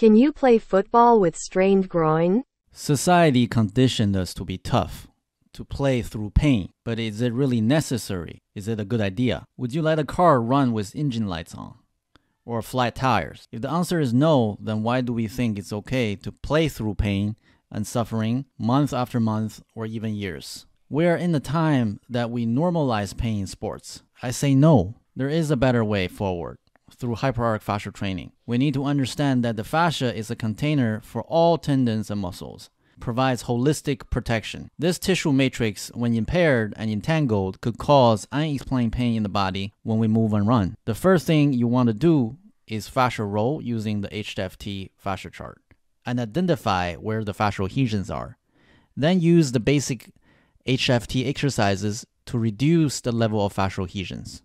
Can you play football with strained groin? Society conditioned us to be tough, to play through pain. But is it really necessary? Is it a good idea? Would you let a car run with engine lights on? Or flat tires? If the answer is no, then why do we think it's okay to play through pain and suffering month after month or even years? We are in the time that we normalize pain in sports. I say no. There is a better way forward through hyperarch fascial training. We need to understand that the fascia is a container for all tendons and muscles, provides holistic protection. This tissue matrix, when impaired and entangled, could cause unexplained pain in the body when we move and run. The first thing you want to do is fascial roll using the HFT fascia chart and identify where the fascial adhesions are. Then use the basic HFT exercises to reduce the level of fascial adhesions.